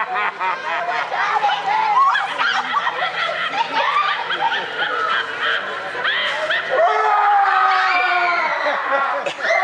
No, you're first.